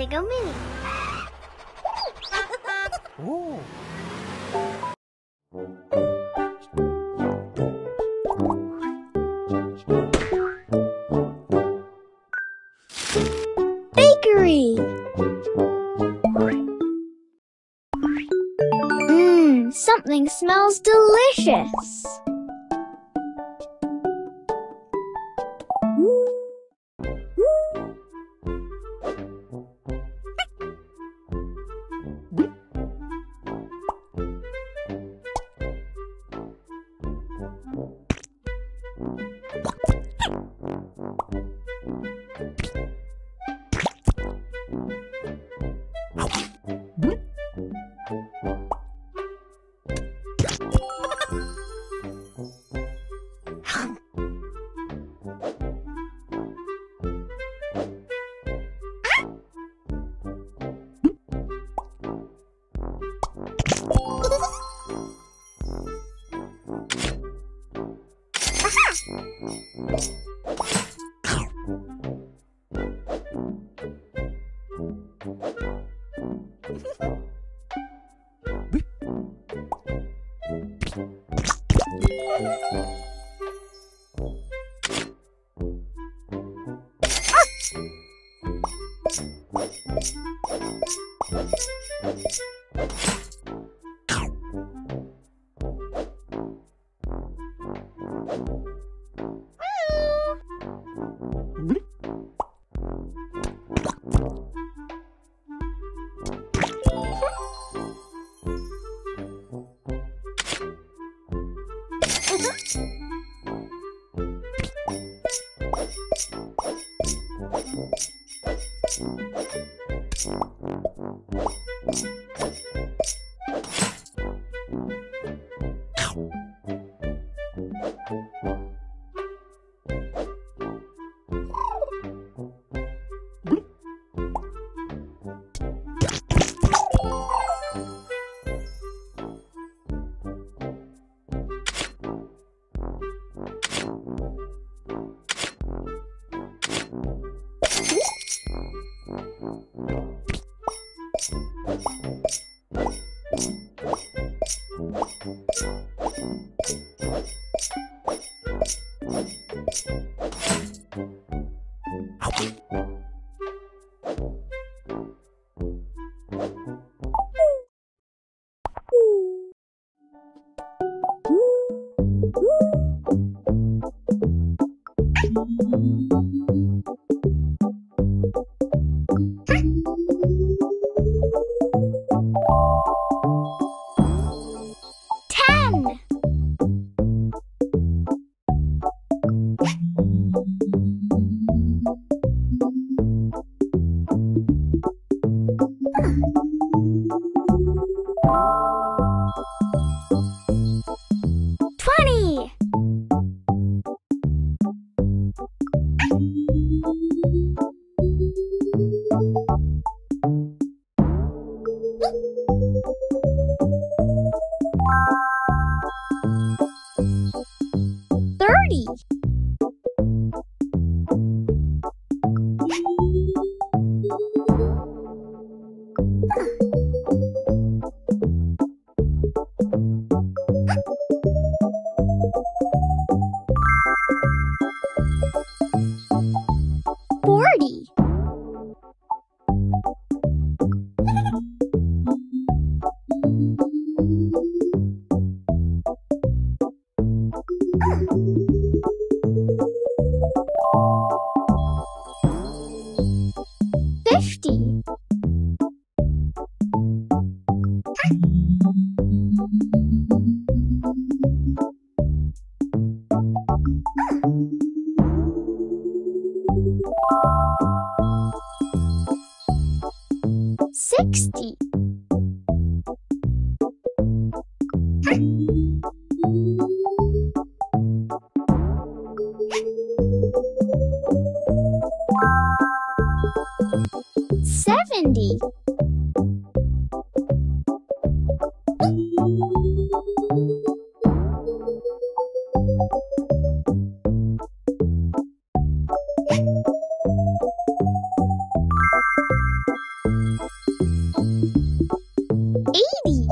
a mini. Bakery. Mmm, something smells delicious. Seventy. Eighty.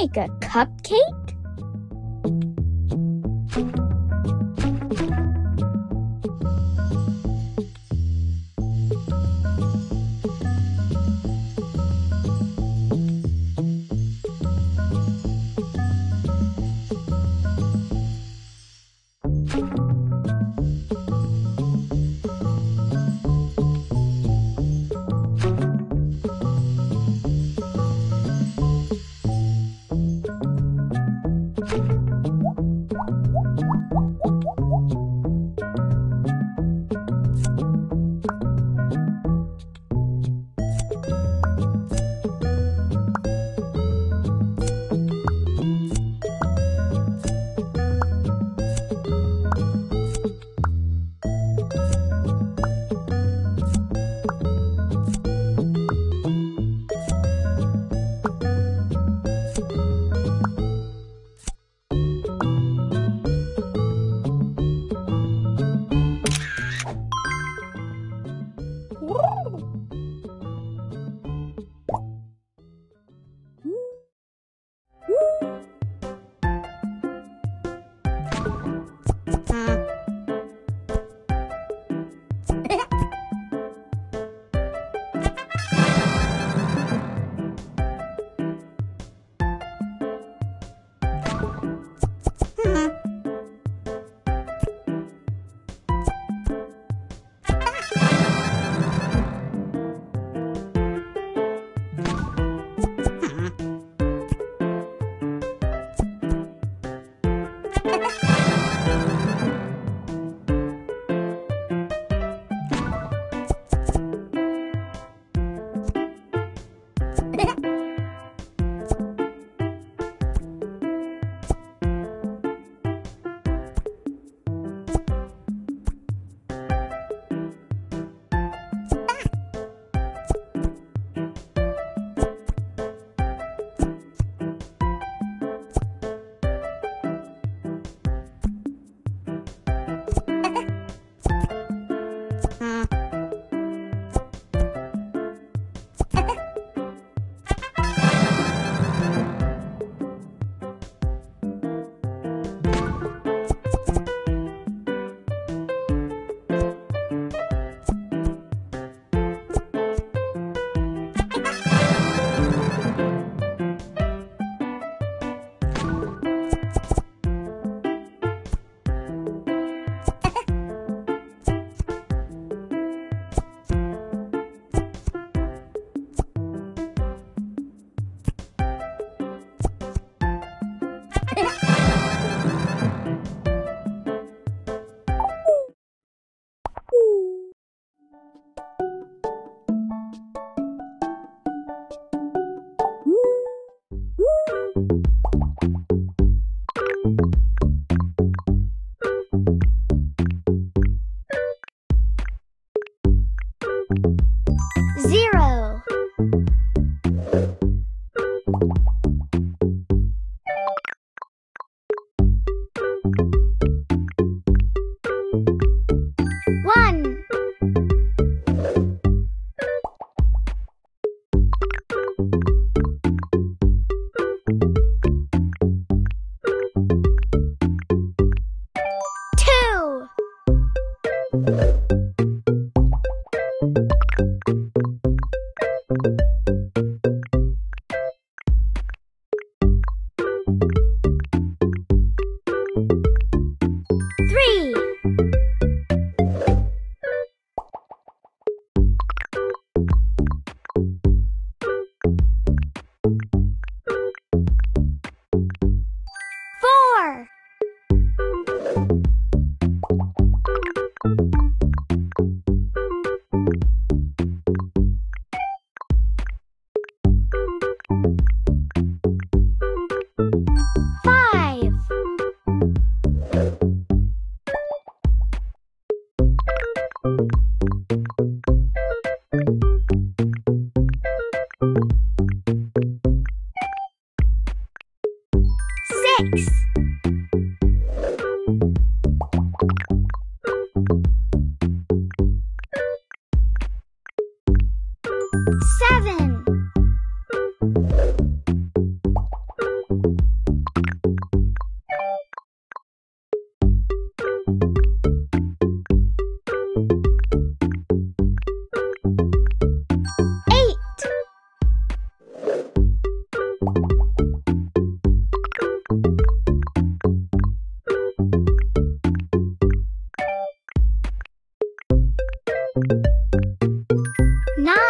Make a cupcake?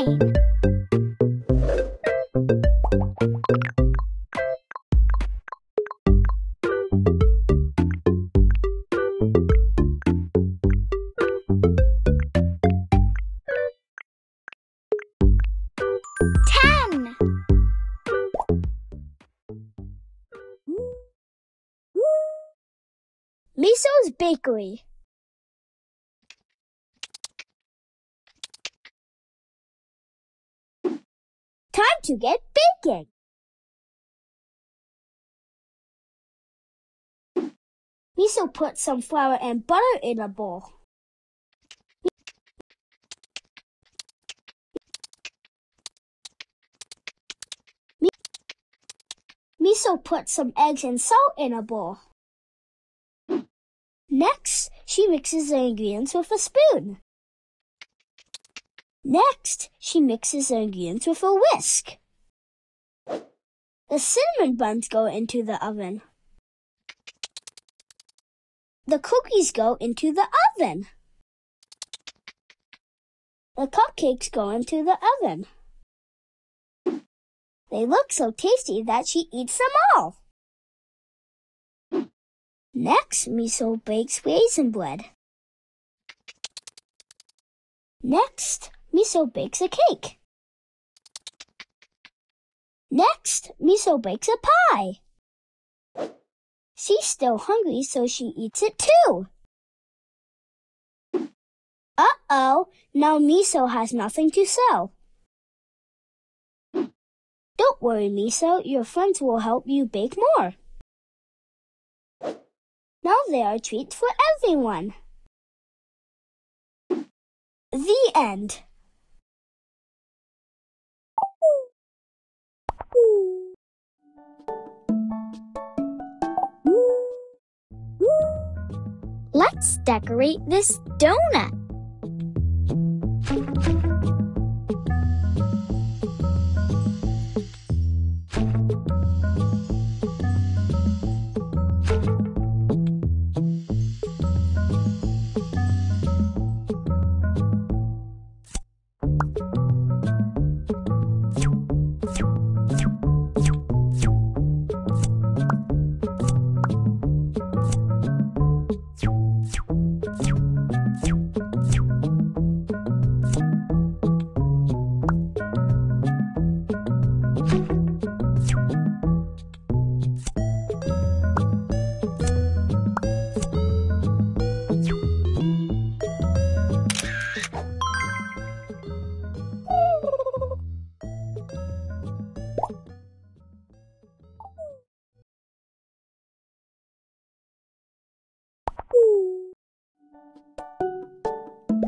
Nine. Miso's Bakery. Time to get baking. Miso put some flour and butter in a bowl. Mi- Miso put some eggs and salt in a bowl. Next, she mixes the ingredients with a spoon. Next, she mixes the ingredients with a whisk. The cinnamon buns go into the oven. The cookies go into the oven. The cupcakes go into the oven. They look so tasty that she eats them all. Next, Miso bakes raisin bread. Next, Miso bakes a cake. Next, Miso bakes a pie. She's still hungry, so she eats it too. Uh-oh, now Miso has nothing to sell. Don't worry, Miso, your friends will help you bake more. Now there are treats for everyone. The end. Let's decorate this donut.